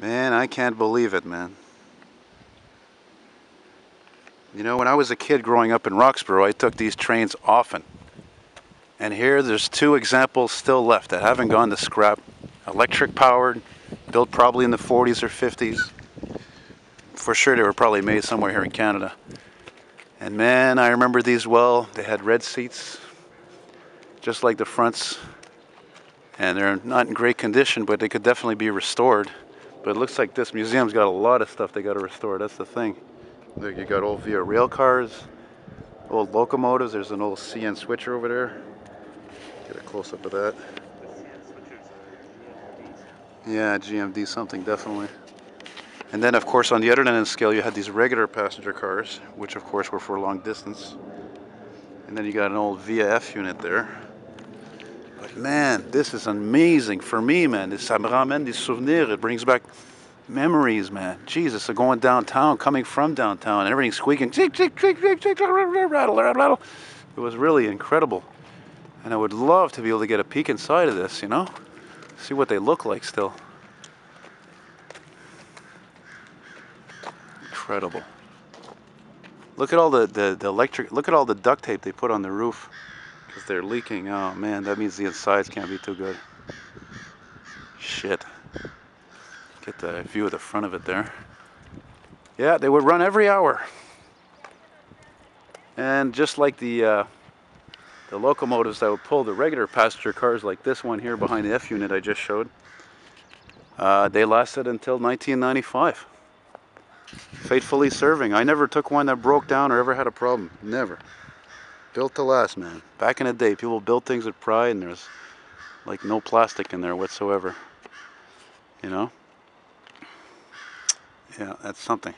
Man, I can't believe it, man. You know, when I was a kid growing up in Roxboro, I took these trains often. And here there's two examples still left that haven't gone to scrap. Electric powered, built probably in the 40s or 50s. For sure they were probably made somewhere here in Canada. And man, I remember these well. They had red seats, just like the fronts. And they're not in great condition, but they could definitely be restored. But it looks like this museum's got a lot of stuff they got to restore. That's the thing. Look, you got old Via rail cars, old locomotives. There's an old CN switcher over there. Get a close up of that. Yeah, GMD something definitely. And then of course on the other end of the scale you had these regular passenger cars, which of course were for long distance. And then you got an old VF unit there. Man, this is amazing for me, man. This ça me ramène des souvenirs. It brings back memories, man. Jesus, of going downtown, coming from downtown, and everything squeaking. Rattle, rattle, rattle. It was really incredible. And I would love to be able to get a peek inside of this, you know? See what they look like still. Incredible. Look at all the, the, the electric, look at all the duct tape they put on the roof because they're leaking. Oh man, that means the insides can't be too good. Shit. Get the view of the front of it there. Yeah, they would run every hour. And just like the uh, the locomotives that would pull the regular passenger cars like this one here behind the F unit I just showed, uh, they lasted until 1995. Faithfully serving. I never took one that broke down or ever had a problem. Never. Built to last, man. Back in the day, people built things with pride and there's like no plastic in there whatsoever. You know? Yeah, that's something.